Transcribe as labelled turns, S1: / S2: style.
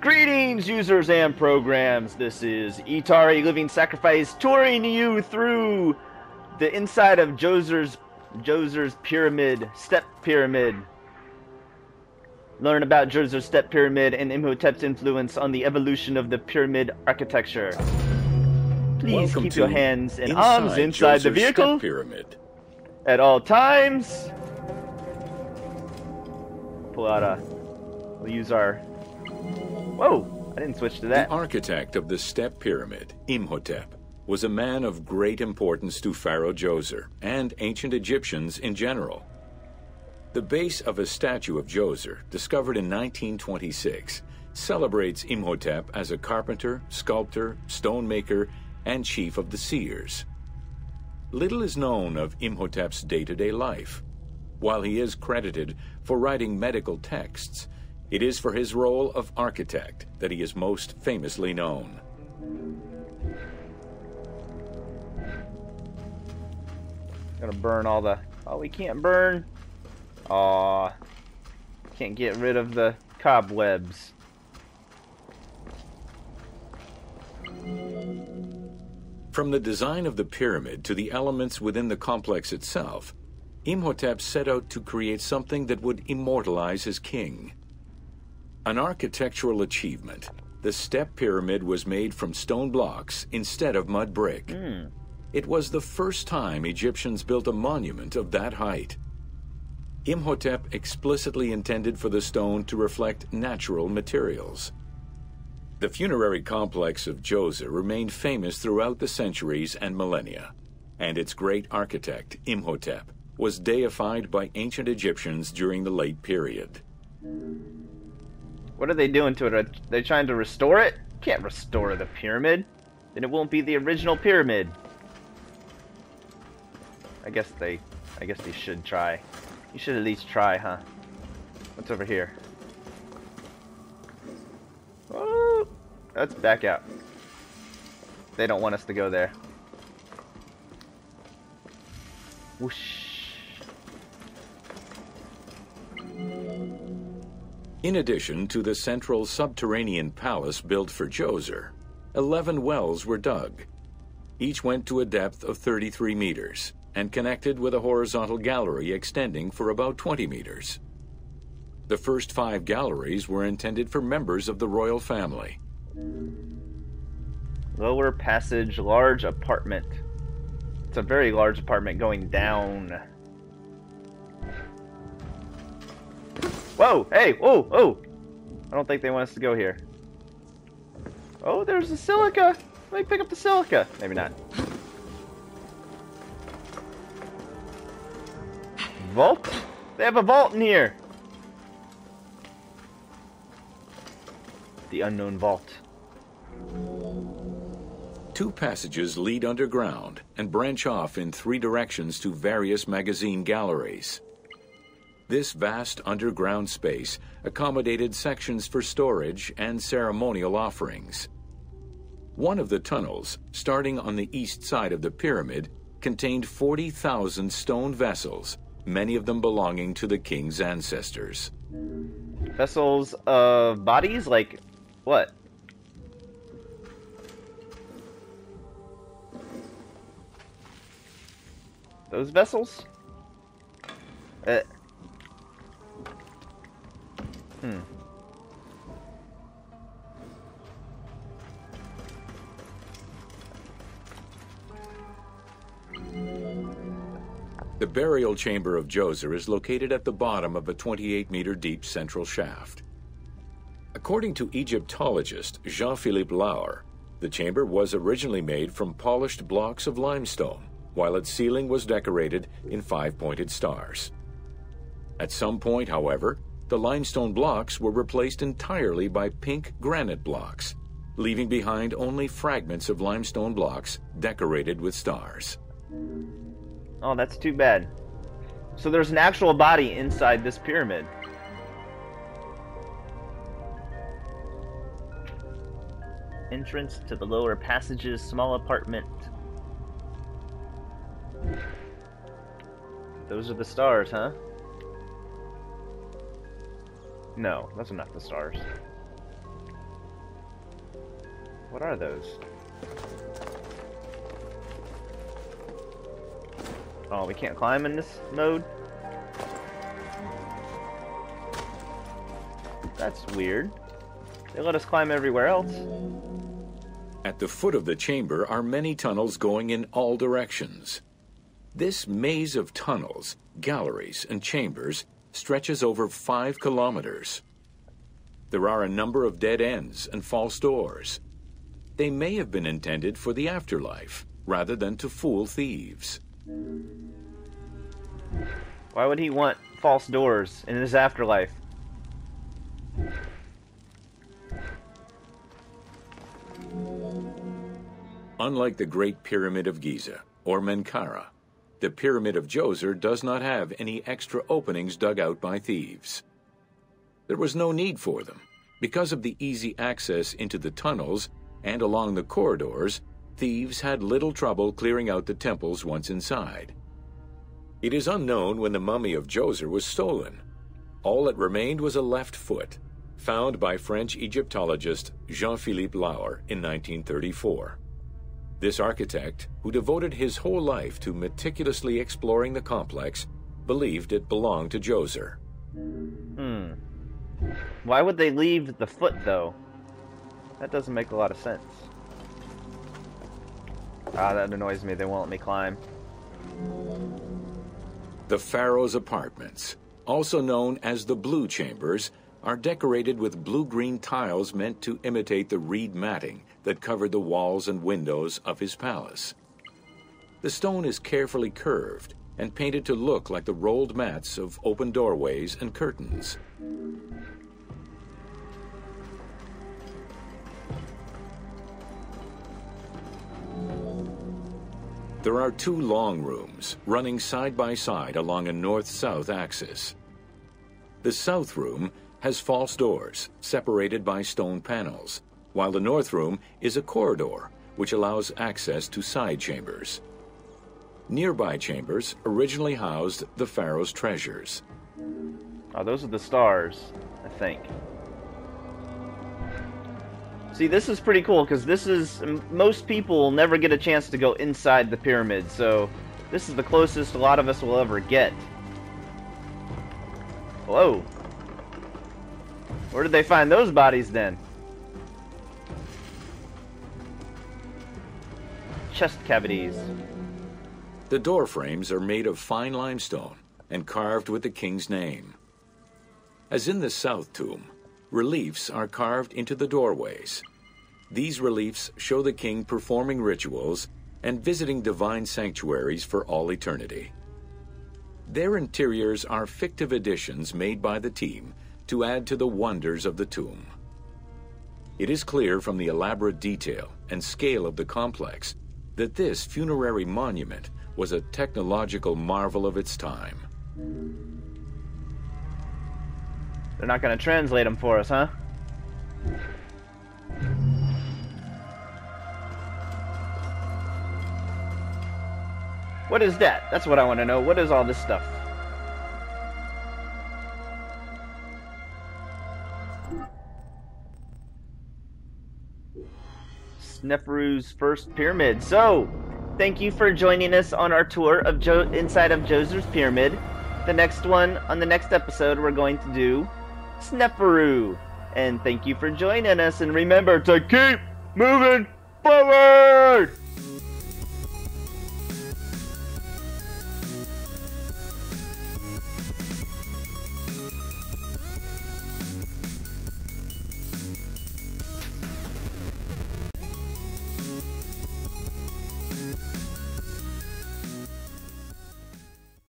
S1: Greetings, users and programs. This is Etari Living Sacrifice touring you through the inside of Djoser's Djoser's pyramid, step pyramid. Learn about Djoser's step pyramid and Imhotep's influence on the evolution of the pyramid architecture. Please
S2: Welcome
S1: keep your hands and
S2: Inside
S1: arms inside the vehicle
S2: Pyramid.
S1: at all times. Pull out a. We'll use our. Whoa! I didn't switch to that.
S2: The architect of the Step Pyramid, Imhotep, was a man of great importance to Pharaoh Djoser and ancient Egyptians in general. The base of a statue of Djoser, discovered in 1926, celebrates Imhotep as a carpenter, sculptor, stonemaker, and chief of the seers. Little is known of Imhotep's day to day life. While he is credited for writing medical texts, it is for his role of architect that he is most famously known.
S1: Gonna burn all the. Oh, we can't burn. Aw. Can't get rid of the cobwebs.
S2: From the design of the pyramid to the elements within the complex itself, Imhotep set out to create something that would immortalize his king. An architectural achievement, the step pyramid was made from stone blocks instead of mud brick. Hmm. It was the first time Egyptians built a monument of that height. Imhotep explicitly intended for the stone to reflect natural materials. The funerary complex of Djoser remained famous throughout the centuries and millennia, and its great architect, Imhotep, was deified by ancient Egyptians during the late period.
S1: What are they doing to it? Are they trying to restore it? Can't restore the pyramid. Then it won't be the original pyramid. I guess they I guess they should try. You should at least try, huh? What's over here? Oh, let's back out. They don't want us to go there. Whoosh.
S2: In addition to the central subterranean palace built for Djoser, 11 wells were dug. Each went to a depth of 33 meters and connected with a horizontal gallery extending for about 20 meters. The first five galleries were intended for members of the royal family.
S1: Lower passage, large apartment. It's a very large apartment going down. Whoa! Hey! oh, Oh! I don't think they want us to go here. Oh, there's the silica! Let me pick up the silica! Maybe not. Vault? They have a vault in here! The unknown vault.
S2: Two passages lead underground and branch off in three directions to various magazine galleries. This vast underground space accommodated sections for storage and ceremonial offerings. One of the tunnels, starting on the east side of the pyramid, contained 40,000 stone vessels, many of them belonging to the king's ancestors.
S1: Vessels of bodies? Like, what? Those vessels? Uh. Hmm.
S2: The burial chamber of Djoser is located at the bottom of a 28 meter deep central shaft. According to Egyptologist Jean Philippe Lauer, the chamber was originally made from polished blocks of limestone, while its ceiling was decorated in five pointed stars. At some point, however, the limestone blocks were replaced entirely by pink granite blocks, leaving behind only fragments of limestone blocks decorated with stars.
S1: Oh, that's too bad. So there's an actual body inside this pyramid. Entrance to the lower passages, small apartment. Those are the stars, huh? No, those are not the stars. What are those? Oh, we can't climb in this mode? That's weird. They let us climb everywhere else.
S2: At the foot of the chamber are many tunnels going in all directions. This maze of tunnels, galleries, and chambers stretches over five kilometers. There are a number of dead ends and false doors. They may have been intended for the afterlife, rather than to fool thieves.
S1: Why would he want false doors in his afterlife?
S2: Unlike the Great Pyramid of Giza, or Menkaure, the Pyramid of Djoser does not have any extra openings dug out by thieves. There was no need for them. Because of the easy access into the tunnels and along the corridors, thieves had little trouble clearing out the temples once inside. It is unknown when the mummy of Djoser was stolen. All that remained was a left foot, found by French Egyptologist Jean-Philippe Lauer in 1934. This architect, who devoted his whole life to meticulously exploring the complex, believed it belonged to Djoser.
S1: Hmm. Why would they leave the foot, though? That doesn't make a lot of sense. Ah, that annoys me. They won't let me climb.
S2: The Pharaoh's apartments, also known as the Blue Chambers, are decorated with blue-green tiles meant to imitate the reed matting that covered the walls and windows of his palace. The stone is carefully curved and painted to look like the rolled mats of open doorways and curtains. There are two long rooms running side by side along a north-south axis. The south room has false doors separated by stone panels, while the north room is a corridor which allows access to side chambers. Nearby chambers originally housed the pharaoh's treasures.
S1: Oh, those are the stars, I think. See, this is pretty cool because this is most people will never get a chance to go inside the pyramid, so this is the closest a lot of us will ever get. Whoa. Where did they find those bodies then? Chest cavities.
S2: The door frames are made of fine limestone and carved with the king's name. As in the south tomb, reliefs are carved into the doorways. These reliefs show the king performing rituals and visiting divine sanctuaries for all eternity. Their interiors are fictive additions made by the team to add to the wonders of the tomb. It is clear from the elaborate detail and scale of the complex that this funerary monument was a technological marvel of its time.
S1: They're not going to translate them for us, huh? What is that? That's what I want to know. What is all this stuff? Sneferu's first pyramid. So, thank you for joining us on our tour of jo inside of Djoser's pyramid. The next one, on the next episode, we're going to do Sneferu. And thank you for joining us, and remember to keep moving forward!